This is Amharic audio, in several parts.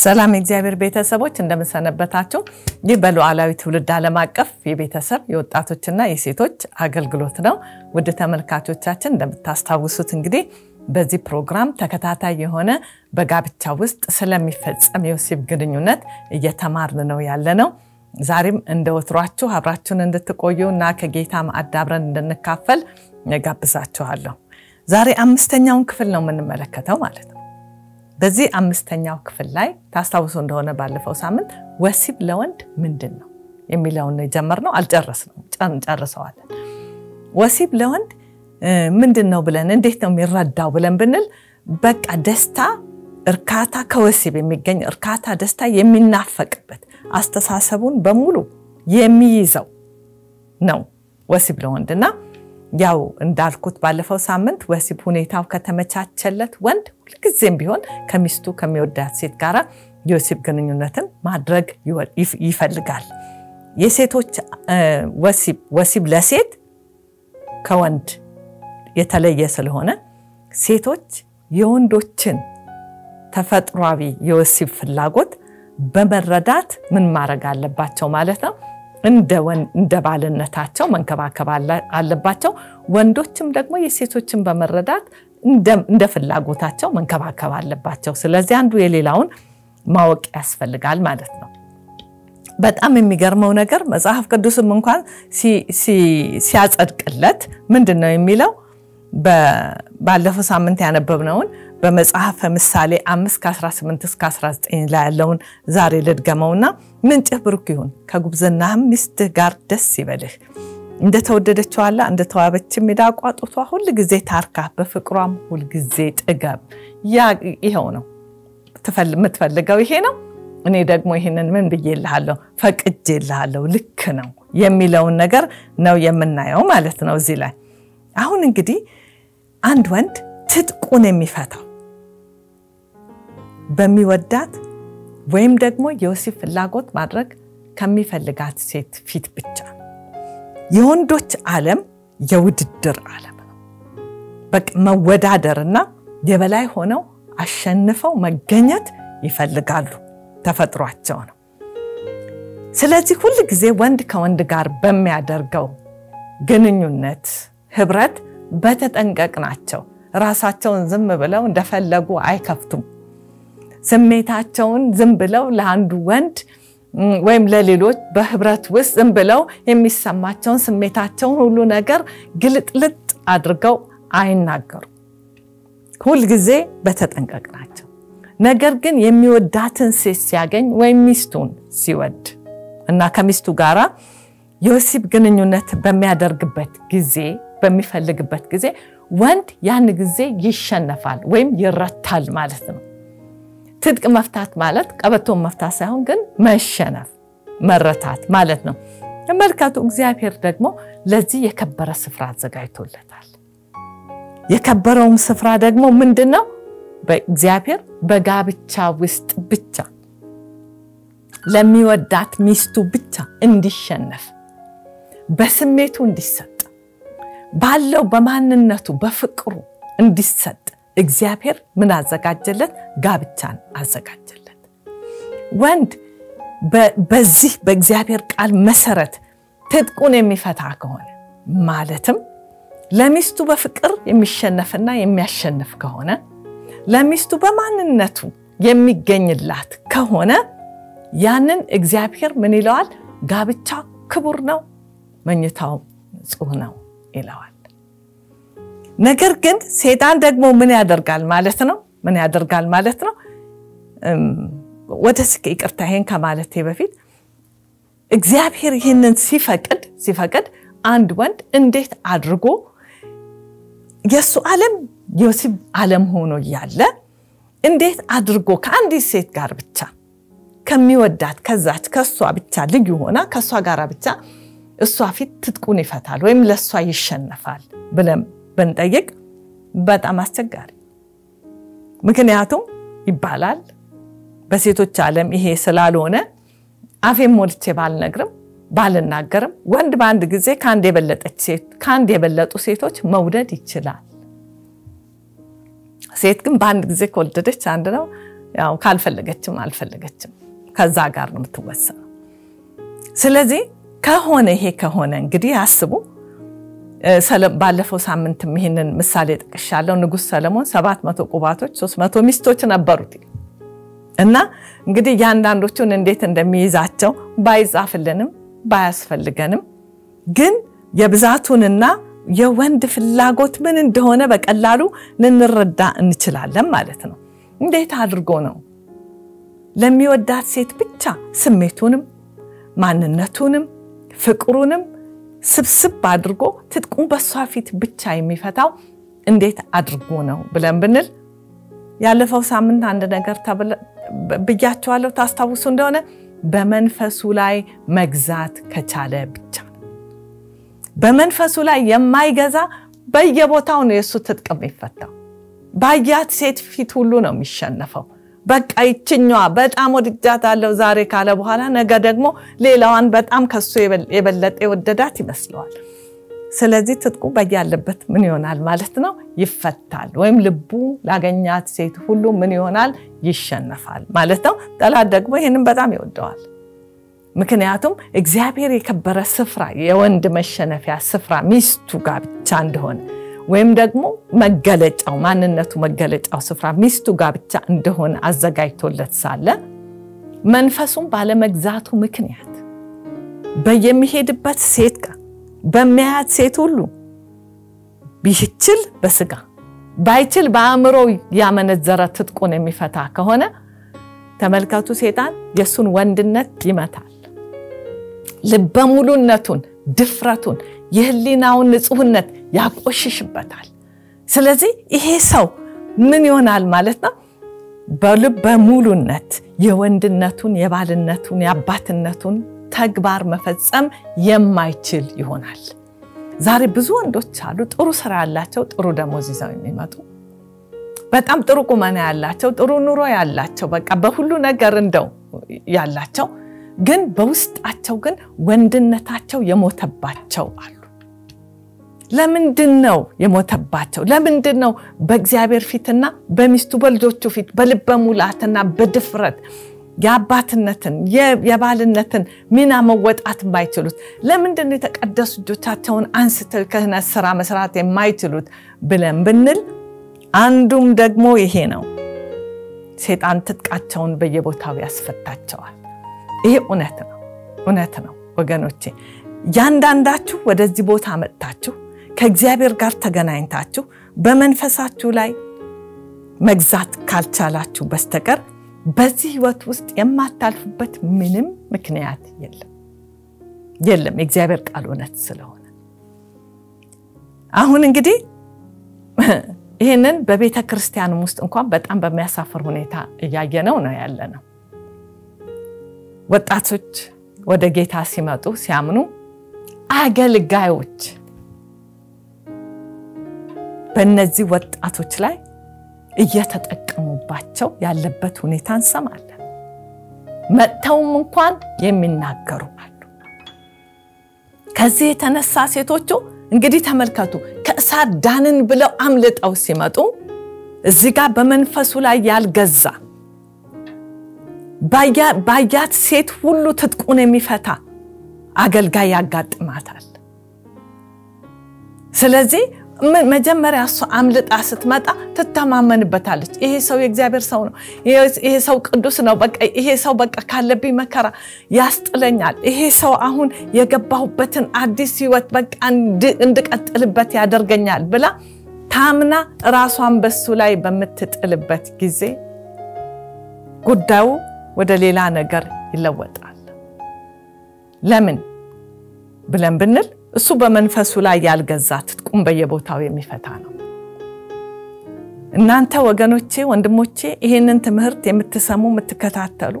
ሰላም የእግዚአብሔር ቤተሰቦች እንደምንሰነበታቸው። ይህ በሉዓላዊ ትውልድ ዓለም አቀፍ የቤተሰብ የወጣቶችና የሴቶች አገልግሎት ነው። ውድ ተመልካቾቻችን እንደምታስታውሱት እንግዲህ በዚህ ፕሮግራም ተከታታይ የሆነ በጋብቻ ውስጥ ስለሚፈጸም የወሲብ ግንኙነት እየተማርን ነው ያለ ነው። ዛሬም እንደ ወትሯችሁ አብራችሁን እንድትቆዩ እና ከጌታ ማዕድ እንድንካፈል ጋብዛችኋለሁ። ዛሬ አምስተኛውን ክፍል ነው የምንመለከተው ማለት ነው። በዚህ አምስተኛው ክፍል ላይ ታስታውሱ እንደሆነ ባለፈው ሳምንት ወሲብ ለወንድ ምንድን ነው የሚለውን የጀመርነው አልጨረስነውም፣ ጨርሰዋለን። ወሲብ ለወንድ ምንድን ነው ብለን እንዴት ነው የሚረዳው ብለን ብንል በቃ ደስታ፣ እርካታ ከወሲብ የሚገኝ እርካታ፣ ደስታ የሚናፈቅበት አስተሳሰቡን በሙሉ የሚይዘው ነው ወሲብ ለወንድ እና ያው እንዳልኩት ባለፈው ሳምንት ወሲብ ሁኔታው ከተመቻቸለት ወንድ ሁልጊዜም ቢሆን ከሚስቱ ከሚወዳት ሴት ጋር የወሲብ ግንኙነትን ማድረግ ይፈልጋል። የሴቶች ወሲብ ወሲብ ለሴት ከወንድ የተለየ ስለሆነ ሴቶች የወንዶችን ተፈጥሯዊ የወሲብ ፍላጎት በመረዳት ምን ማድረግ አለባቸው ማለት ነው እንደ ባልነታቸው መንከባከብ አለባቸው። ወንዶችም ደግሞ የሴቶችን በመረዳት እንደ ፍላጎታቸው መንከባከብ አለባቸው። ስለዚህ አንዱ የሌላውን ማወቅ ያስፈልጋል ማለት ነው። በጣም የሚገርመው ነገር መጽሐፍ ቅዱስም እንኳን ሲያጸድቅለት ምንድን ነው የሚለው? ባለፈው ሳምንት ያነበብነውን በመጽሐፈ ምሳሌ 5 ከ18 እስከ 19 ላይ ያለውን ዛሬ ልድገመውና ምንጭህ ብሩክ ይሁን፣ ከጉብዝናህም ሚስትህ ጋር ደስ ይበልህ። እንደተወደደችው እንደተዋበችም ሚዳቋ ጡቷ ሁል ጊዜ ታርካ፣ በፍቅሯም ሁል ጊዜ ጥገብ። ይኸው ነው የምትፈልገው፣ ይሄ ነው። እኔ ደግሞ ይህንን ምን ብዬልሃለሁ? ፈቅጄልሃለሁ፣ ልክ ነው የሚለውን ነገር ነው የምናየው ማለት ነው እዚህ ላይ አሁን እንግዲህ አንድ ወንድ ትጥቁን የሚፈታው በሚወዳት ወይም ደግሞ የወሲብ ፍላጎት ማድረግ ከሚፈልጋት ሴት ፊት ብቻ የወንዶች ዓለም የውድድር ዓለም ነው። መወዳደርና የበላይ ሆነው አሸንፈው መገኘት ይፈልጋሉ። ተፈጥሯቸው ነው። ስለዚህ ሁል ጊዜ ወንድ ከወንድ ጋር በሚያደርገው ግንኙነት ህብረት በተጠንቀቅ ናቸው። ራሳቸውን ዝም ብለው እንደፈለጉ አይከፍቱም። ስሜታቸውን ዝም ብለው ለአንዱ ወንድ ወይም ለሌሎች በህብረት ውስጥ ዝም ብለው የሚሰማቸውን ስሜታቸውን ሁሉ ነገር ግልጥልጥ አድርገው አይናገሩም። ሁልጊዜ በተጠንቀቅ ናቸው። ነገር ግን የሚወዳትን ሴት ሲያገኝ ወይም ሚስቱን ሲወድ እና ከሚስቱ ጋራ የወሲብ ግንኙነት በሚያደርግበት ጊዜ በሚፈልግበት ጊዜ ወንድ ያን ጊዜ ይሸነፋል ወይም ይረታል ማለት ነው። ትጥቅ መፍታት ማለት ቀበቶን መፍታት ሳይሆን ግን መሸነፍ፣ መረታት ማለት ነው። ተመልከቱ፣ እግዚአብሔር ደግሞ ለዚህ የከበረ ስፍራ አዘጋጅቶለታል። የከበረውም ስፍራ ደግሞ ምንድን ነው? በእግዚአብሔር በጋብቻ ውስጥ ብቻ ለሚወዳት ሚስቱ ብቻ እንዲሸነፍ በስሜቱ እንዲሰጥ ባለው በማንነቱ በፍቅሩ እንዲሰጥ እግዚአብሔር ምን አዘጋጀለት? ጋብቻን አዘጋጀለት። ወንድ በዚህ በእግዚአብሔር ቃል መሰረት ትጥቁን የሚፈታ ከሆነ ማለትም ለሚስቱ በፍቅር የሚሸነፍና የሚያሸንፍ ከሆነ ለሚስቱ በማንነቱ የሚገኝላት ከሆነ ያንን እግዚአብሔር ምን ይለዋል? ጋብቻ ክቡር ነው፣ መኝታው ንጹህ ነው ይለዋል። ነገር ግን ሴጣን ደግሞ ምን ያደርጋል ማለት ነው? ምን ያደርጋል ማለት ነው? ወደ ይቅርታ፣ ይሄን ከማለቴ በፊት እግዚአብሔር ይህንን ሲፈቅድ ሲፈቅድ አንድ ወንድ እንዴት አድርጎ የእሱ ዓለም የወሲብ ዓለም ሆኖ እያለ እንዴት አድርጎ ከአንዲት ሴት ጋር ብቻ ከሚወዳት ከዛች ከእሷ ብቻ ልዩ ሆና ከእሷ ጋር ብቻ እሷ ፊት ትጥቁን ይፈታል ወይም ለእሷ ይሸነፋል ብለን ብንጠይቅ በጣም አስቸጋሪ። ምክንያቱም ይባላል በሴቶች ዓለም ይሄ ስላልሆነ አፌን ሞልቼ ባልነግርም ባልናገርም ወንድ በአንድ ጊዜ ከአንድ የበለጠች ሴት ከአንድ የበለጡ ሴቶች መውደድ ይችላል። ሴት ግን በአንድ ጊዜ ከወደደች አንድ ነው፣ ያው ካልፈለገችም አልፈለገችም ከዛ ጋር ነው የምትወሰነው። ስለዚህ ከሆነ ይሄ ከሆነ እንግዲህ አስቡ። ባለፈው ሳምንትም ይህንን ምሳሌ ጠቅሻለሁ። ንጉሥ ሰለሞን ሰባት መቶ ቁባቶች ሶስት መቶ ሚስቶች ነበሩት እና እንግዲህ እያንዳንዶቹን እንዴት እንደሚይዛቸው ባይጻፍልንም ባያስፈልገንም ግን የብዛቱንና የወንድ ፍላጎት ምን እንደሆነ በቀላሉ ልንረዳ እንችላለን ማለት ነው። እንዴት አድርጎ ነው ለሚወዳት ሴት ብቻ ስሜቱንም ማንነቱንም ፍቅሩንም ስብስብ አድርጎ ትጥቁን በሷ ፊት ብቻ የሚፈታው እንዴት አድርጎ ነው ብለን ብንል ያለፈው ሳምንት አንድ ነገር ብያቸዋለሁ። ታስታውሱ እንደሆነ በመንፈሱ ላይ መግዛት ከቻለ ብቻ በመንፈሱ ላይ የማይገዛ በየቦታው ነው የእሱ ትጥቅ የሚፈታው። ባያት ሴት ፊት ሁሉ ነው የሚሸነፈው። በቃ ይችኛዋ በጣም ወድጃታለሁ ዛሬ ካለ በኋላ ነገ ደግሞ ሌላዋን በጣም ከሱ የበለጠ የወደዳት ይመስለዋል። ስለዚህ ትጥቁ በያለበት ምን ይሆናል ማለት ነው? ይፈታል። ወይም ልቡ ላገኛት ሴት ሁሉ ምን ይሆናል? ይሸነፋል ማለት ነው። ጠላት ደግሞ ይህንን በጣም ይወደዋል። ምክንያቱም እግዚአብሔር የከበረ ስፍራ የወንድ መሸነፊያ ስፍራ ሚስቱ ጋር ብቻ እንደሆነ ወይም ደግሞ መገለጫው ማንነቱ መገለጫው ስፍራ ሚስቱ ጋር ብቻ እንደሆነ አዘጋጅቶለት ሳለ መንፈሱም ባለመግዛቱ ምክንያት በየሚሄድበት ሴት ጋር በሚያያት ሴት ሁሉ ቢችል በስጋ ባይችል በአእምሮ ያመነዘረ ትጥቁን የሚፈታ ከሆነ ተመልከቱ፣ ሴጣን የእሱን ወንድነት ይመታል። ልበ ሙሉነቱን፣ ድፍረቱን፣ የህሊናውን ንጹህነት ያቆሽሽበታል። ስለዚህ ይሄ ሰው ምን ይሆናል ማለት ነው? በልበ ሙሉነት የወንድነቱን፣ የባልነቱን፣ የአባትነቱን ተግባር መፈጸም የማይችል ይሆናል። ዛሬ ብዙ ወንዶች አሉ፣ ጥሩ ስራ ያላቸው፣ ጥሩ ደሞዝ ይዘው የሚመጡ በጣም ጥሩ ቁመና ያላቸው፣ ጥሩ ኑሮ ያላቸው፣ በቃ በሁሉ ነገር እንደው ያላቸው ግን በውስጣቸው ግን ወንድነታቸው የሞተባቸው አሉ። ለምንድን ነው የሞተባቸው? ለምንድን ነው በእግዚአብሔር ፊትና በሚስቱ በልጆቹ ፊት በልበ ሙላትና በድፍረት የአባትነትን የባልነትን ሚና መወጣት የማይችሉት? ለምንድን ነው የተቀደሱ እጆቻቸውን አንስተው ክህነት ስራ መስራት የማይችሉት ብለን ብንል አንዱም ደግሞ ይሄ ነው። ሴጣን ትጥቃቸውን በየቦታው ያስፈታቸዋል። ይሄ እውነት ነው፣ እውነት ነው ወገኖቼ። ያንዳንዳችሁ ወደዚህ ቦታ መጥታችሁ ከእግዚአብሔር ጋር ተገናኝታችሁ በመንፈሳችሁ ላይ መግዛት ካልቻላችሁ በስተቀር በዚህ ህይወት ውስጥ የማታልፉበት ምንም ምክንያት የለም የለም። የእግዚአብሔር ቃል እውነት ስለሆነ አሁን እንግዲህ ይህንን በቤተ ክርስቲያንም ውስጥ እንኳን በጣም በሚያሳፍር ሁኔታ እያየነው ነው ያለ ነው። ወጣቶች ወደ ጌታ ሲመጡ ሲያምኑ አገልጋዮች በእነዚህ ወጣቶች ላይ እየተጠቀሙባቸው ያለበት ሁኔታ እንሰማለን። መጥተውም እንኳን የሚናገሩ አሉ። ከዚህ የተነሳ ሴቶቹ እንግዲህ ተመልከቱ፣ ከእሳት ዳንን ብለው አምልጠው ሲመጡ እዚህ ጋር በመንፈሱ ላይ ያልገዛ ባያት ሴት ሁሉ ትጥቁን የሚፈታ አገልጋይ ያጋጥማታል። ስለዚህ መጀመሪያ እሷ አምልጣ ስትመጣ ትተማመንበታለች። ይሄ ሰው የእግዚአብሔር ሰው ነው፣ ይሄ ሰው ቅዱስ ነው፣ በቃ ይሄ ሰው በቃ ካለብኝ መከራ ያስጥለኛል፣ ይሄ ሰው አሁን የገባሁበትን አዲስ ህይወት በቃ እንድቀጥልበት ያደርገኛል ብላ ታምና ራሷን በሱ ላይ በምትጥልበት ጊዜ ጉዳዩ ወደ ሌላ ነገር ይለወጣል። ለምን ብለን ብንል እሱ በመንፈሱ ላይ ያልገዛ ትጥቁም በየቦታው የሚፈታ ነው። እናንተ ወገኖቼ፣ ወንድሞቼ ይህንን ትምህርት የምትሰሙ የምትከታተሉ፣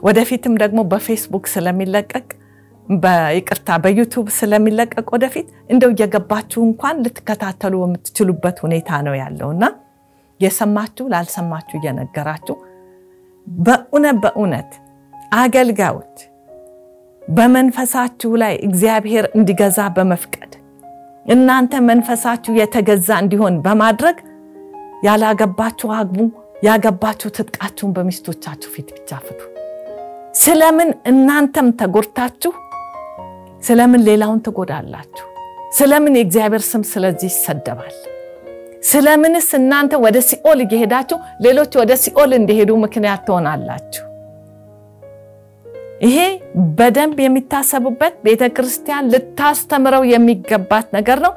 ወደፊትም ደግሞ በፌስቡክ ስለሚለቀቅ በይቅርታ በዩቱብ ስለሚለቀቅ ወደፊት እንደው እየገባችሁ እንኳን ልትከታተሉ በምትችሉበት ሁኔታ ነው ያለው እና የሰማችሁ ላልሰማችሁ እየነገራችሁ በእውነት በእውነት አገልጋዮች በመንፈሳችሁ ላይ እግዚአብሔር እንዲገዛ በመፍቀድ እናንተ መንፈሳችሁ የተገዛ እንዲሆን በማድረግ ያላገባችሁ አግቡ፣ ያገባችሁ ትጥቃችሁን በሚስቶቻችሁ ፊት ብቻ ፍቱ። ስለምን እናንተም ተጎድታችሁ ስለምን ሌላውን ትጎዳላችሁ? ስለምን የእግዚአብሔር ስም ስለዚህ ይሰደባል? ስለምንስ እናንተ ወደ ሲኦል እየሄዳችሁ ሌሎች ወደ ሲኦል እንዲሄዱ ምክንያት ትሆናላችሁ? ይሄ በደንብ የሚታሰቡበት ቤተ ክርስቲያን ልታስተምረው የሚገባት ነገር ነው።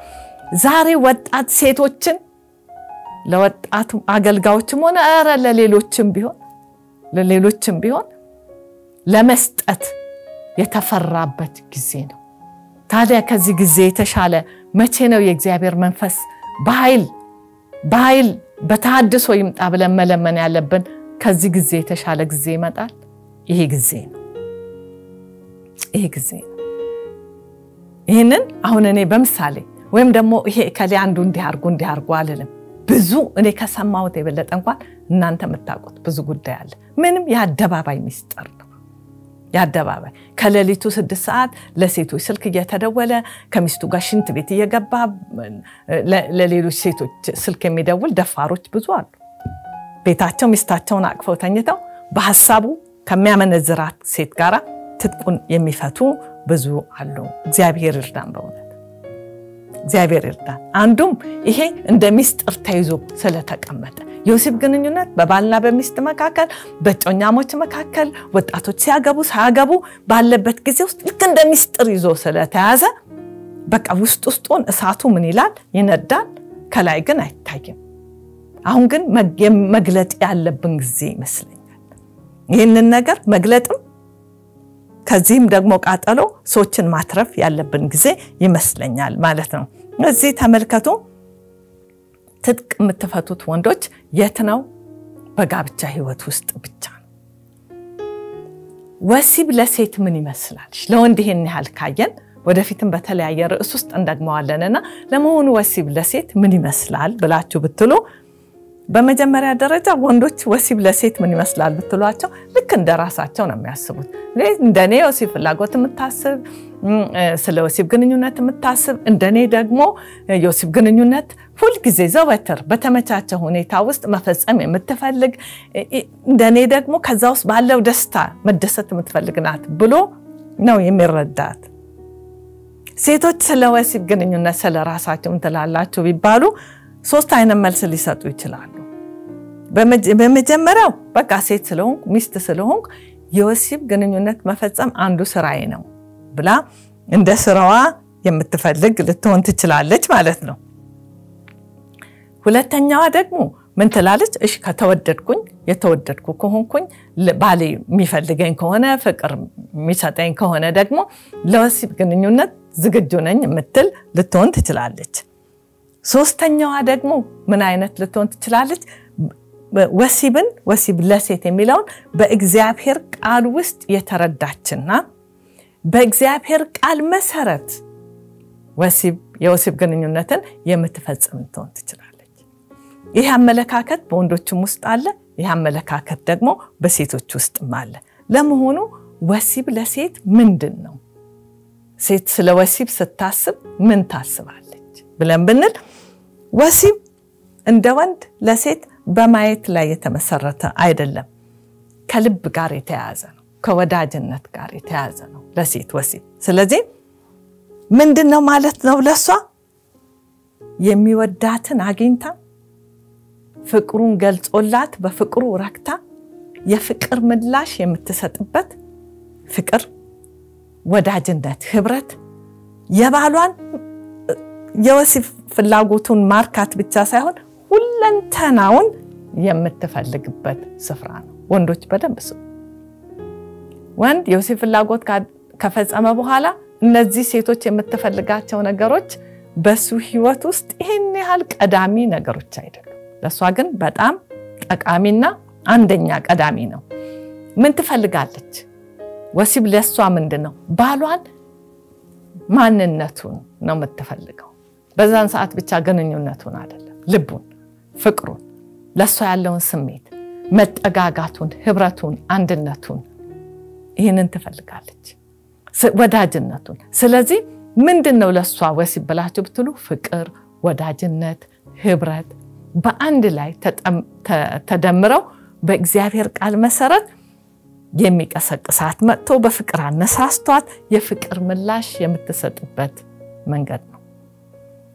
ዛሬ ወጣት ሴቶችን ለወጣቱ አገልጋዮችም ሆነ ኧረ ለሌሎችም ቢሆን ለሌሎችም ቢሆን ለመስጠት የተፈራበት ጊዜ ነው። ታዲያ ከዚህ ጊዜ የተሻለ መቼ ነው የእግዚአብሔር መንፈስ በኃይል በኃይል በተሃድሶ ይምጣ ብለን መለመን ያለብን? ከዚህ ጊዜ የተሻለ ጊዜ ይመጣል። ይሄ ጊዜ ነው። ይሄ ጊዜ ይህንን አሁን እኔ በምሳሌ ወይም ደግሞ ይሄ ከሌ አንዱ እንዲያርጉ እንዲያርጉ አልልም። ብዙ እኔ ከሰማሁት የበለጠ እንኳን እናንተ የምታውቁት ብዙ ጉዳይ አለ። ምንም የአደባባይ ሚስጥር ነው። የአደባባይ ከሌሊቱ ስድስት ሰዓት ለሴቶች ስልክ እየተደወለ ከሚስቱ ጋር ሽንት ቤት እየገባ ለሌሎች ሴቶች ስልክ የሚደውል ደፋሮች ብዙ አሉ። ቤታቸው ሚስታቸውን አቅፈው ተኝተው በሀሳቡ ከሚያመነዝራት ሴት ጋር ትጥቁን የሚፈቱ ብዙ አሉ። እግዚአብሔር ይርዳን በእውነት እግዚአብሔር ይርዳን። አንዱም ይሄ እንደ ሚስጥር ተይዞ ስለተቀመጠ የወሲብ ግንኙነት በባልና በሚስት መካከል፣ በጮኛሞች መካከል ወጣቶች ሲያገቡ ሳያገቡ ባለበት ጊዜ ውስጥ ልክ እንደ ሚስጥር ይዞ ስለተያዘ በቃ ውስጥ ውስጡን እሳቱ ምን ይላል ይነዳል፣ ከላይ ግን አይታይም። አሁን ግን መግለጥ ያለብን ጊዜ ይመስለኛል። ይህንን ነገር መግለጥም ከዚህም ደግሞ ቃጠሎ ሰዎችን ማትረፍ ያለብን ጊዜ ይመስለኛል ማለት ነው። እዚህ ተመልከቱ። ትጥቅ የምትፈቱት ወንዶች የት ነው? በጋብቻ ህይወት ውስጥ ብቻ ነው። ወሲብ ለሴት ምን ይመስላል? ለወንድ ይሄን ያህል ካየን ወደፊትም በተለያየ ርዕስ ውስጥ እንደግመዋለንና ለመሆኑ ወሲብ ለሴት ምን ይመስላል ብላችሁ ብትሉ በመጀመሪያ ደረጃ ወንዶች ወሲብ ለሴት ምን ይመስላል ብትሏቸው ልክ እንደ ራሳቸው ነው የሚያስቡት። እንደኔ ወሲብ ፍላጎት የምታስብ ስለ ወሲብ ግንኙነት የምታስብ እንደኔ ደግሞ የወሲብ ግንኙነት ሁልጊዜ ዘወትር በተመቻቸ ሁኔታ ውስጥ መፈጸም የምትፈልግ እንደኔ ደግሞ ከዛ ውስጥ ባለው ደስታ መደሰት የምትፈልግ ናት ብሎ ነው የሚረዳት። ሴቶች ስለ ወሲብ ግንኙነት ስለ ራሳቸው ትላላችሁ ቢባሉ ሶስት አይነት መልስ ሊሰጡ ይችላሉ። በመጀመሪያው በቃ ሴት ስለሆንኩ ሚስት ስለሆንኩ የወሲብ ግንኙነት መፈጸም አንዱ ስራዬ ነው ብላ እንደ ስራዋ የምትፈልግ ልትሆን ትችላለች ማለት ነው። ሁለተኛዋ ደግሞ ምን ትላለች? እሺ ከተወደድኩኝ የተወደድኩ ከሆንኩኝ ባሌ የሚፈልገኝ ከሆነ ፍቅር የሚሰጠኝ ከሆነ ደግሞ ለወሲብ ግንኙነት ዝግጁ ነኝ የምትል ልትሆን ትችላለች። ሶስተኛዋ ደግሞ ምን አይነት ልትሆን ትችላለች? ወሲብን ወሲብ ለሴት የሚለውን በእግዚአብሔር ቃል ውስጥ የተረዳችና በእግዚአብሔር ቃል መሰረት ወሲብ የወሲብ ግንኙነትን የምትፈጽም ልትሆን ትችላለች። ይህ አመለካከት በወንዶችም ውስጥ አለ። ይህ አመለካከት ደግሞ በሴቶች ውስጥም አለ። ለመሆኑ ወሲብ ለሴት ምንድን ነው? ሴት ስለ ወሲብ ስታስብ ምን ታስባለች ብለን ብንል ወሲብ እንደ ወንድ ለሴት በማየት ላይ የተመሰረተ አይደለም። ከልብ ጋር የተያያዘ ነው። ከወዳጅነት ጋር የተያያዘ ነው ለሴት ወሲብ። ስለዚህ ምንድን ነው ማለት ነው? ለሷ የሚወዳትን አግኝታ ፍቅሩን ገልጾላት በፍቅሩ ረክታ የፍቅር ምላሽ የምትሰጥበት ፍቅር፣ ወዳጅነት፣ ህብረት የባሏን የወሲብ ፍላጎቱን ማርካት ብቻ ሳይሆን ሁለንተናውን የምትፈልግበት ስፍራ ነው። ወንዶች በደንብ ስሙ። ወንድ የወሲብ ፍላጎት ከፈጸመ በኋላ እነዚህ ሴቶች የምትፈልጋቸው ነገሮች በሱ ህይወት ውስጥ ይህን ያህል ቀዳሚ ነገሮች አይደሉም። ለእሷ ግን በጣም ጠቃሚና አንደኛ ቀዳሚ ነው። ምን ትፈልጋለች? ወሲብ ለእሷ ምንድን ነው? ባሏን ማንነቱን ነው የምትፈልገው። በዛን ሰዓት ብቻ ግንኙነቱን አይደለም፣ ልቡን፣ ፍቅሩን፣ ለእሷ ያለውን ስሜት፣ መጠጋጋቱን፣ ህብረቱን፣ አንድነቱን ይህንን ትፈልጋለች፣ ወዳጅነቱን። ስለዚህ ምንድን ነው ለእሷ ወሲብ ብላችሁ ብትሉ ፍቅር፣ ወዳጅነት፣ ህብረት፣ በአንድ ላይ ተደምረው በእግዚአብሔር ቃል መሰረት የሚቀሰቅሳት መጥቶ በፍቅር አነሳስቷት የፍቅር ምላሽ የምትሰጥበት መንገድ ነው።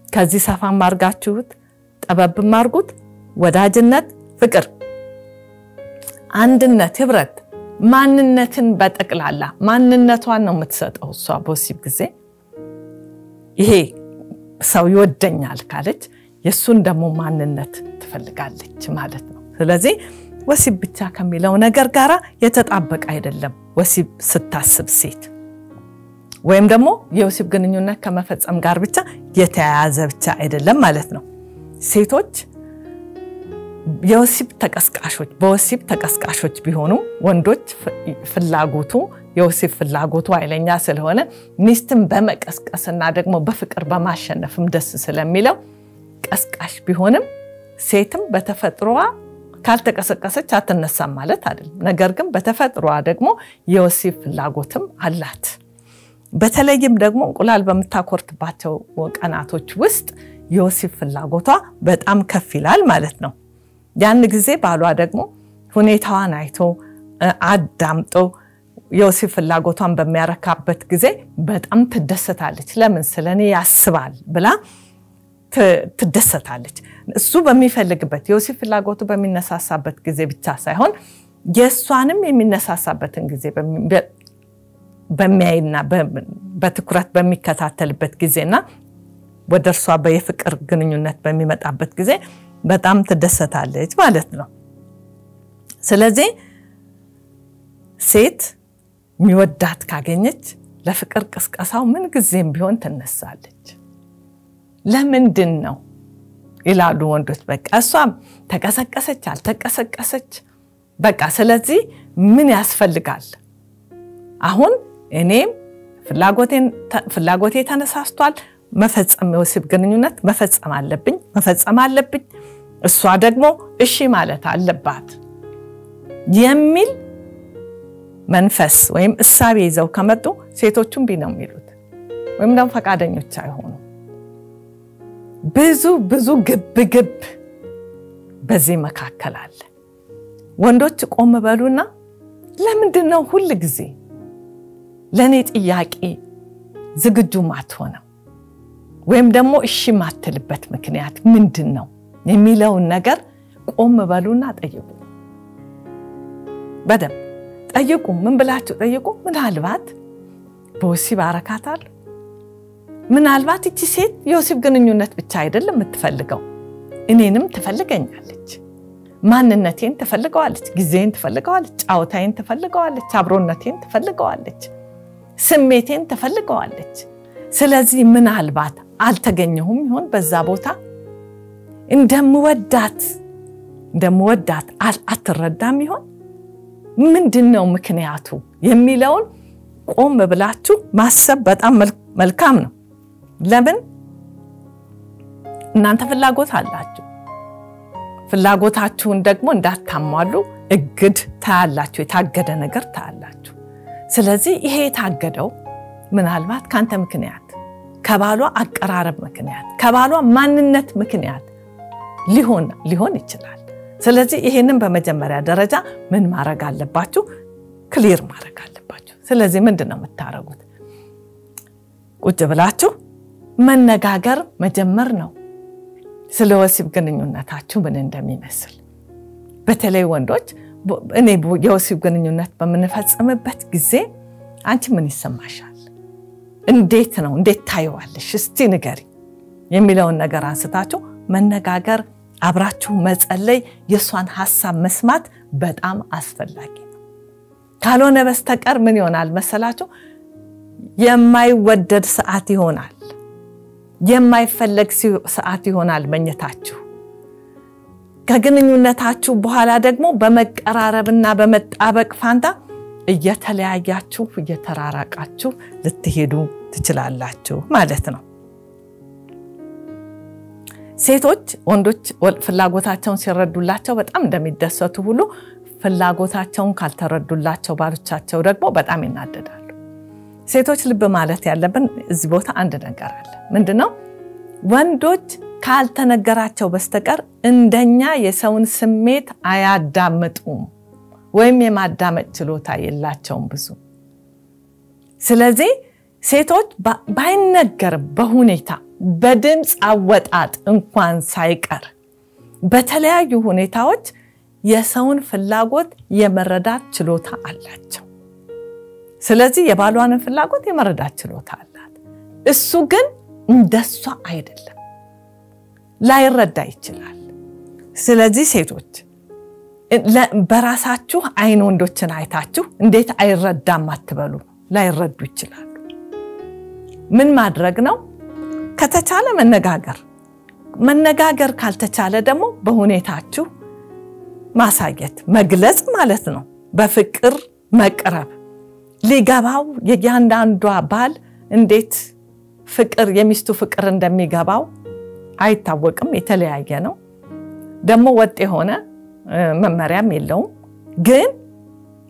ከዚህ ሰፋም አርጋችሁት ጠበብም አርጉት። ወዳጅነት፣ ፍቅር፣ አንድነት፣ ህብረት፣ ማንነትን በጠቅላላ ማንነቷን ነው የምትሰጠው እሷ በወሲብ ጊዜ ይሄ ሰው ይወደኛል ካለች የእሱን ደግሞ ማንነት ትፈልጋለች ማለት ነው። ስለዚህ ወሲብ ብቻ ከሚለው ነገር ጋር የተጣበቀ አይደለም። ወሲብ ስታስብ ሴት ወይም ደግሞ የወሲብ ግንኙነት ከመፈጸም ጋር ብቻ የተያያዘ ብቻ አይደለም ማለት ነው። ሴቶች የወሲብ ተቀስቃሾች በወሲብ ተቀስቃሾች ቢሆኑ ወንዶች ፍላጎቱ የወሲብ ፍላጎቱ ኃይለኛ ስለሆነ ሚስትን በመቀስቀስና ደግሞ በፍቅር በማሸነፍም ደስ ስለሚለው ቀስቃሽ ቢሆንም ሴትም በተፈጥሮዋ ካልተቀሰቀሰች አትነሳም ማለት አይደለም። ነገር ግን በተፈጥሮዋ ደግሞ የወሲብ ፍላጎትም አላት። በተለይም ደግሞ እንቁላል በምታኮርትባቸው ቀናቶች ውስጥ የወሲብ ፍላጎቷ በጣም ከፍ ይላል ማለት ነው። ያን ጊዜ ባሏ ደግሞ ሁኔታዋን አይቶ አዳምጦ የወሲብ ፍላጎቷን በሚያረካበት ጊዜ በጣም ትደሰታለች። ለምን ስለኔ ያስባል ብላ ትደሰታለች። እሱ በሚፈልግበት የወሲብ ፍላጎቱ በሚነሳሳበት ጊዜ ብቻ ሳይሆን የእሷንም የሚነሳሳበትን ጊዜ በሚያይና በትኩረት በሚከታተልበት ጊዜና ወደ እርሷ የፍቅር ግንኙነት በሚመጣበት ጊዜ በጣም ትደሰታለች ማለት ነው። ስለዚህ ሴት የሚወዳት ካገኘች ለፍቅር ቅስቀሳው ምን ጊዜም ቢሆን ትነሳለች። ለምንድን ነው ይላሉ ወንዶች። በቃ እሷም ተቀሰቀሰች አልተቀሰቀሰች በቃ ስለዚህ ምን ያስፈልጋል? አሁን እኔም ፍላጎቴ ተነሳስቷል፣ መፈጸም የወሲብ ግንኙነት መፈጸም አለብኝ መፈጸም አለብኝ፣ እሷ ደግሞ እሺ ማለት አለባት የሚል መንፈስ ወይም እሳቤ ይዘው ከመጡ ሴቶቹም ቢ ነው የሚሉት ወይም ደግሞ ፈቃደኞች አይሆኑ። ብዙ ብዙ ግብ ግብ በዚህ መካከል አለ። ወንዶች ቆም በሉና ለምንድን ነው ሁል ጊዜ ለእኔ ጥያቄ ዝግጁ ማትሆነው ወይም ደግሞ እሺ ማትልበት ምክንያት ምንድን ነው የሚለውን ነገር ቆም በሉና ጠይቁ። በደንብ ጠይቁ። ምን ብላችሁ ጠይቁ። ምናልባት በወሲብ አረካታለሁ። ምናልባት እቺ ሴት የወሲብ ግንኙነት ብቻ አይደለም የምትፈልገው፣ እኔንም ትፈልገኛለች። ማንነቴን ትፈልገዋለች፣ ጊዜን ትፈልገዋለች፣ ጫወታዬን ትፈልገዋለች፣ አብሮነቴን ትፈልገዋለች፣ ስሜቴን ትፈልገዋለች። ስለዚህ ምናልባት አልተገኘሁም ይሆን በዛ ቦታ እንደምወዳት እንደምወዳት አትረዳም ይሆን ምንድን ነው ምክንያቱ የሚለውን ቆም ብላችሁ ማሰብ በጣም መልካም ነው። ለምን እናንተ ፍላጎት አላችሁ። ፍላጎታችሁን ደግሞ እንዳታሟሉ እግድ ታያላችሁ፣ የታገደ ነገር ታያላችሁ። ስለዚህ ይሄ የታገደው ምናልባት ከአንተ ምክንያት፣ ከባሏ አቀራረብ ምክንያት፣ ከባሏ ማንነት ምክንያት ሊሆን ሊሆን ይችላል። ስለዚህ ይሄንን በመጀመሪያ ደረጃ ምን ማድረግ አለባችሁ? ክሊር ማድረግ አለባችሁ። ስለዚህ ምንድን ነው የምታደርጉት? ቁጭ ብላችሁ መነጋገር መጀመር ነው። ስለ ወሲብ ግንኙነታችሁ ምን እንደሚመስል በተለይ ወንዶች እኔ የወሲብ ግንኙነት በምንፈጽምበት ጊዜ አንቺ ምን ይሰማሻል? እንዴት ነው እንዴት ታየዋለሽ? እስቲ ንገሪ የሚለውን ነገር አንስታችሁ መነጋገር አብራችሁ መጸለይ፣ የእሷን ሀሳብ መስማት በጣም አስፈላጊ ነው። ካልሆነ በስተቀር ምን ይሆናል መሰላችሁ? የማይወደድ ሰዓት ይሆናል፣ የማይፈለግ ሰዓት ይሆናል መኝታችሁ። ከግንኙነታችሁ በኋላ ደግሞ በመቀራረብና በመጣበቅ ፋንታ እየተለያያችሁ እየተራራቃችሁ ልትሄዱ ትችላላችሁ ማለት ነው። ሴቶች ወንዶች ፍላጎታቸውን ሲረዱላቸው በጣም እንደሚደሰቱ ሁሉ ፍላጎታቸውን ካልተረዱላቸው ባሎቻቸው ደግሞ በጣም ይናደዳሉ። ሴቶች ልብ ማለት ያለብን እዚህ ቦታ አንድ ነገር አለ። ምንድነው? ወንዶች ካልተነገራቸው በስተቀር እንደኛ የሰውን ስሜት አያዳምጡም ወይም የማዳመጥ ችሎታ የላቸውም ብዙ። ስለዚህ ሴቶች ባይነገርም በሁኔታ በድምፅ አወጣጥ እንኳን ሳይቀር በተለያዩ ሁኔታዎች የሰውን ፍላጎት የመረዳት ችሎታ አላቸው። ስለዚህ የባሏንን ፍላጎት የመረዳት ችሎታ አላት። እሱ ግን እንደሷ አይደለም፣ ላይረዳ ይችላል። ስለዚህ ሴቶች በራሳችሁ አይን ወንዶችን አይታችሁ እንዴት አይረዳም አትበሉ። ላይረዱ ይችላሉ። ምን ማድረግ ነው? ከተቻለ መነጋገር፣ መነጋገር ካልተቻለ ደግሞ በሁኔታችሁ ማሳየት መግለጽ ማለት ነው። በፍቅር መቅረብ ሊገባው የእያንዳንዷ ባል እንዴት ፍቅር የሚስቱ ፍቅር እንደሚገባው አይታወቅም። የተለያየ ነው። ደግሞ ወጥ የሆነ መመሪያም የለውም። ግን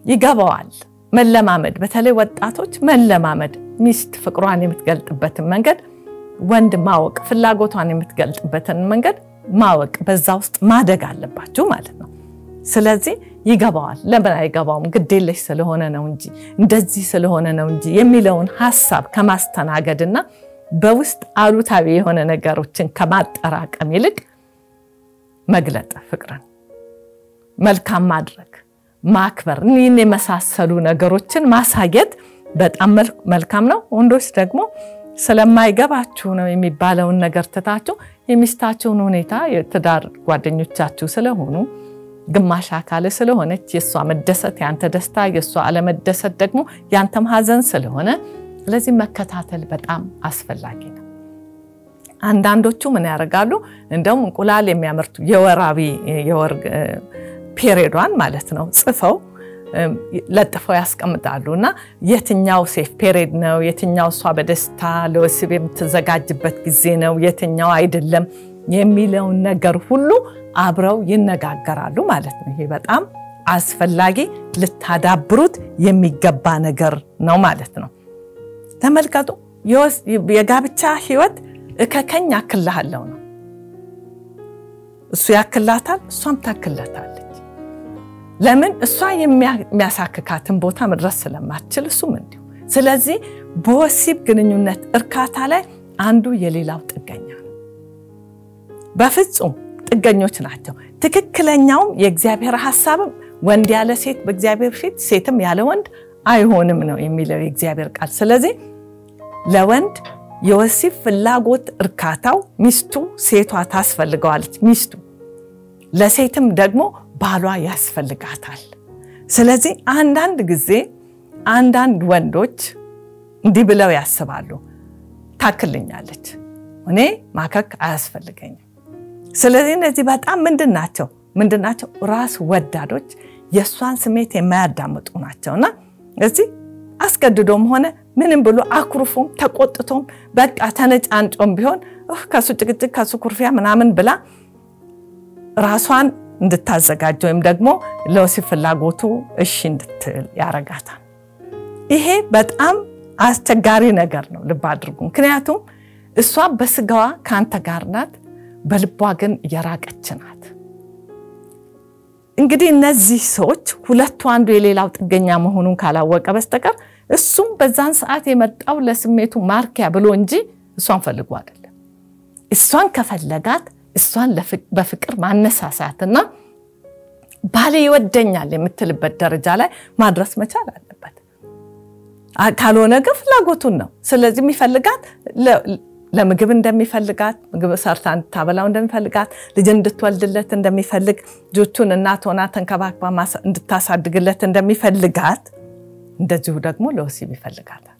ይገባዋል። መለማመድ፣ በተለይ ወጣቶች መለማመድ፣ ሚስት ፍቅሯን የምትገልጥበትን መንገድ ወንድ ማወቅ፣ ፍላጎቷን የምትገልጥበትን መንገድ ማወቅ፣ በዛ ውስጥ ማደግ አለባችሁ ማለት ነው። ስለዚህ ይገባዋል። ለምን አይገባውም? ግዴለሽ ስለሆነ ነው እንጂ እንደዚህ ስለሆነ ነው እንጂ የሚለውን ሀሳብ ከማስተናገድና በውስጥ አሉታዊ የሆነ ነገሮችን ከማጠራቀም ይልቅ መግለጥ፣ ፍቅርን፣ መልካም ማድረግ፣ ማክበር፣ እኒህን የመሳሰሉ ነገሮችን ማሳየት በጣም መልካም ነው። ወንዶች ደግሞ ስለማይገባችሁ ነው የሚባለውን ነገር ትታችሁ የሚስታችሁን ሁኔታ የትዳር ጓደኞቻችሁ ስለሆኑ ግማሽ አካል ስለሆነች የእሷ መደሰት ያንተ ደስታ፣ የእሷ አለመደሰት ደግሞ ያንተም ሀዘን ስለሆነ ስለዚህ መከታተል በጣም አስፈላጊ ነው። አንዳንዶቹ ምን ያደርጋሉ? እንደውም እንቁላል የሚያመርቱ የወራዊ የወር ፔሬዷን ማለት ነው ጽፈው ለጥፈው ያስቀምጣሉ እና የትኛው safe period ነው፣ የትኛው እሷ በደስታ ለወሲብ የምትዘጋጅበት ጊዜ ነው፣ የትኛው አይደለም የሚለውን ነገር ሁሉ አብረው ይነጋገራሉ ማለት ነው። ይሄ በጣም አስፈላጊ ልታዳብሩት የሚገባ ነገር ነው ማለት ነው። ተመልከቱ፣ የጋብቻ ህይወት እከክልኝ አክልሃለው ነው። እሱ ያክላታል፣ እሷም ታክለታለች። ለምን? እሷ የሚያሳክካትን ቦታ መድረስ ስለማትችል እሱም እንዲሁ። ስለዚህ በወሲብ ግንኙነት እርካታ ላይ አንዱ የሌላው ጥገኛ ነው። በፍጹም ጥገኞች ናቸው። ትክክለኛውም የእግዚአብሔር ሀሳብም ወንድ ያለ ሴት በእግዚአብሔር ፊት ሴትም ያለ ወንድ አይሆንም ነው የሚለው የእግዚአብሔር ቃል። ስለዚህ ለወንድ የወሲብ ፍላጎት እርካታው ሚስቱ ሴቷ ታስፈልገዋለች፣ ሚስቱ ለሴትም ደግሞ ባሏ ያስፈልጋታል። ስለዚህ አንዳንድ ጊዜ አንዳንድ ወንዶች እንዲህ ብለው ያስባሉ፣ ታክልኛለች፣ እኔ ማከክ አያስፈልገኝም። ስለዚህ እነዚህ በጣም ምንድን ናቸው ምንድን ናቸው? ራስ ወዳዶች የእሷን ስሜት የማያዳምጡ ናቸውና እዚህ አስገድዶም ሆነ ምንም ብሎ አኩርፎም ተቆጥቶም በቃ ተነጫንጮም ቢሆን ከሱ ጭቅጭቅ ከሱ ኩርፊያ ምናምን ብላ ራሷን እንድታዘጋጅ ወይም ደግሞ ለወሲብ ፍላጎቱ እሺ እንድትል ያረጋታል። ይሄ በጣም አስቸጋሪ ነገር ነው፣ ልብ አድርጉ። ምክንያቱም እሷ በስጋዋ ከአንተ ጋር ናት፣ በልቧ ግን የራቀች ናት። እንግዲህ እነዚህ ሰዎች ሁለቱ አንዱ የሌላው ጥገኛ መሆኑን ካላወቀ በስተቀር እሱም በዛን ሰዓት የመጣው ለስሜቱ ማርኪያ ብሎ እንጂ እሷን ፈልጎ አይደለም። እሷን ከፈለጋት እሷን በፍቅር ማነሳሳትና ባሌ ይወደኛል የምትልበት ደረጃ ላይ ማድረስ መቻል አለበት። ካልሆነ ግን ፍላጎቱን ነው። ስለዚህ የሚፈልጋት ለምግብ እንደሚፈልጋት ምግብ ሰርታ እንድታበላው እንደሚፈልጋት ልጅ እንድትወልድለት እንደሚፈልግ ልጆቹን እናት ሆና ተንከባክባ እንድታሳድግለት እንደሚፈልጋት እንደዚሁ ደግሞ ለወሲብ ይፈልጋታል።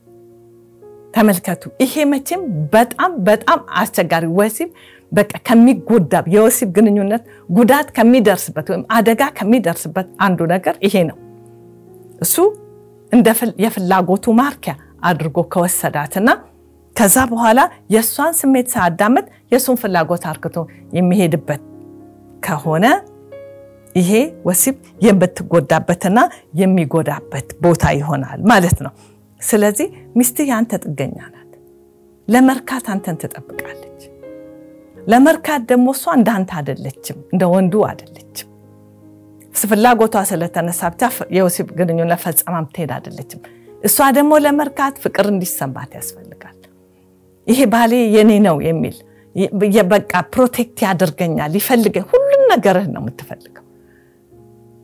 ተመልከቱ። ይሄ መቼም በጣም በጣም አስቸጋሪ ወሲብ በቃ ከሚጎዳ የወሲብ ግንኙነት ጉዳት ከሚደርስበት ወይም አደጋ ከሚደርስበት አንዱ ነገር ይሄ ነው። እሱ እንደ የፍላጎቱ ማርኪያ አድርጎ ከወሰዳትና ከዛ በኋላ የእሷን ስሜት ሳያዳምጥ የእሱን ፍላጎት አርክቶ የሚሄድበት ከሆነ ይሄ ወሲብ የምትጎዳበትና የሚጎዳበት ቦታ ይሆናል ማለት ነው። ስለዚህ ሚስትህ ያንተ ጥገኛ ናት። ለመርካት አንተን ትጠብቃለች። ለመርካት ደግሞ እሷ እንዳንተ አደለችም፣ እንደ ወንዱ አደለችም። ፍላጎቷ ስለተነሳ ብቻ የወሲብ ግንኙነት ፈጸማ ምትሄድ አደለችም። እሷ ደግሞ ለመርካት ፍቅር እንዲሰማት ያስፈልጋል። ይሄ ባሌ የኔ ነው የሚል በቃ ፕሮቴክት ያደርገኛል፣ ይፈልገ ሁሉን ነገርህ ነው የምትፈልገው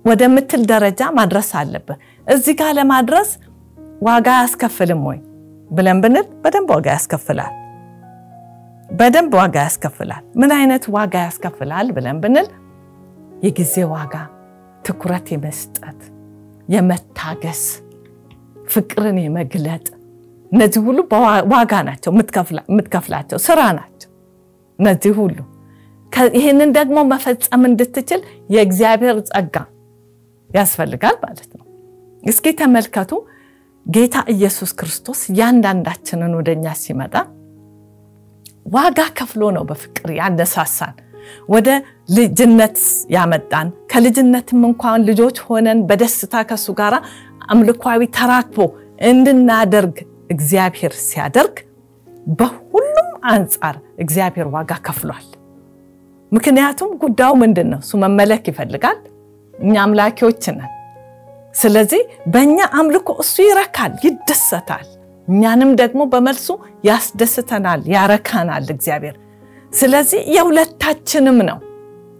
ወደምትል ደረጃ ማድረስ አለብህ። እዚህ ጋር ለማድረስ ዋጋ አያስከፍልም ወይ ብለን ብንል በደንብ ዋጋ ያስከፍላል። በደንብ ዋጋ ያስከፍላል። ምን አይነት ዋጋ ያስከፍላል ብለን ብንል የጊዜ ዋጋ፣ ትኩረት የመስጠት፣ የመታገስ፣ ፍቅርን የመግለጥ እነዚህ ሁሉ ዋጋ ናቸው፣ የምትከፍላቸው ስራ ናቸው። እነዚህ ሁሉ ይህንን ደግሞ መፈጸም እንድትችል የእግዚአብሔር ጸጋ ያስፈልጋል ማለት ነው። እስኪ ተመልከቱ ጌታ ኢየሱስ ክርስቶስ እያንዳንዳችንን ወደኛ ሲመጣ ዋጋ ከፍሎ ነው በፍቅር ያነሳሳን፣ ወደ ልጅነት ያመጣን። ከልጅነትም እንኳን ልጆች ሆነን በደስታ ከሱ ጋር አምልኳዊ ተራክቦ እንድናደርግ እግዚአብሔር ሲያደርግ በሁሉም አንጻር እግዚአብሔር ዋጋ ከፍሏል። ምክንያቱም ጉዳዩ ምንድን ነው? እሱ መመለክ ይፈልጋል። እኛ አምላኪዎች ነን። ስለዚህ በእኛ አምልኮ እሱ ይረካል፣ ይደሰታል። እኛንም ደግሞ በመልሱ ያስደስተናል፣ ያረካናል እግዚአብሔር። ስለዚህ የሁለታችንም ነው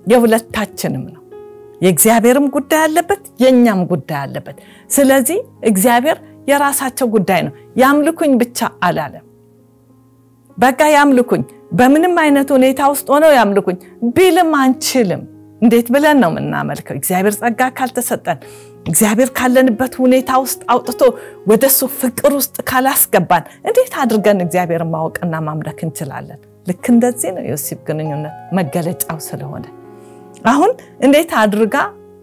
የሁለታችንም ነው። የእግዚአብሔርም ጉዳይ አለበት፣ የእኛም ጉዳይ አለበት። ስለዚህ እግዚአብሔር የራሳቸው ጉዳይ ነው። ያምልኩኝ ብቻ አላለም። በቃ ያምልኩኝ፣ በምንም አይነት ሁኔታ ውስጥ ሆነው ያምልኩኝ ቢልም አንችልም። እንዴት ብለን ነው የምናመልከው? እግዚአብሔር ጸጋ ካልተሰጠን እግዚአብሔር ካለንበት ሁኔታ ውስጥ አውጥቶ ወደሱ ፍቅር ውስጥ ካላስገባን እንዴት አድርገን እግዚአብሔርን ማወቅና ማምለክ እንችላለን? ልክ እንደዚህ ነው የወሲብ ግንኙነት መገለጫው ስለሆነ አሁን እንዴት አድርጋ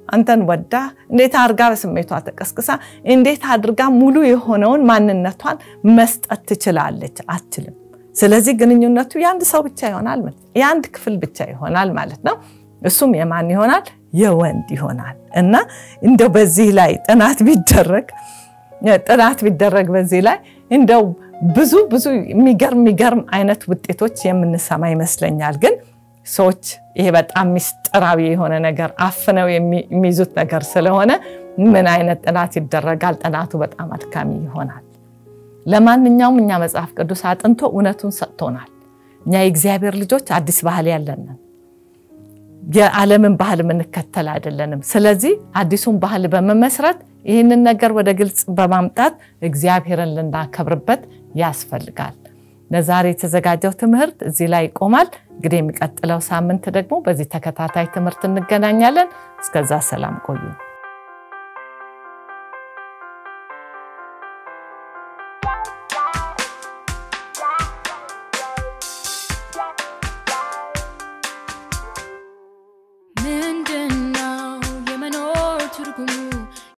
አንተን ወዳ እንዴት አድርጋ በስሜቷ ተቀስቅሳ እንዴት አድርጋ ሙሉ የሆነውን ማንነቷን መስጠት ትችላለች? አትችልም። ስለዚህ ግንኙነቱ የአንድ ሰው ብቻ ይሆናል፣ የአንድ ክፍል ብቻ ይሆናል ማለት ነው። እሱም የማን ይሆናል? የወንድ ይሆናል። እና እንደው በዚህ ላይ ጥናት ቢደረግ ጥናት ቢደረግ በዚህ ላይ እንደው ብዙ ብዙ የሚገርም የሚገርም አይነት ውጤቶች የምንሰማ ይመስለኛል። ግን ሰዎች ይሄ በጣም ሚስጥራዊ የሆነ ነገር አፍነው የሚይዙት ነገር ስለሆነ ምን አይነት ጥናት ይደረጋል? ጥናቱ በጣም አድካሚ ይሆናል። ለማንኛውም እኛ መጽሐፍ ቅዱስ አጥንቶ እውነቱን ሰጥቶናል። እኛ የእግዚአብሔር ልጆች አዲስ ባህል ያለንን የዓለምን ባህል የምንከተል አይደለንም። ስለዚህ አዲሱን ባህል በመመስረት ይህንን ነገር ወደ ግልጽ በማምጣት እግዚአብሔርን ልናከብርበት ያስፈልጋል። ለዛሬ የተዘጋጀው ትምህርት እዚህ ላይ ይቆማል። እንግዲህ የሚቀጥለው ሳምንት ደግሞ በዚህ ተከታታይ ትምህርት እንገናኛለን። እስከዛ ሰላም ቆዩ።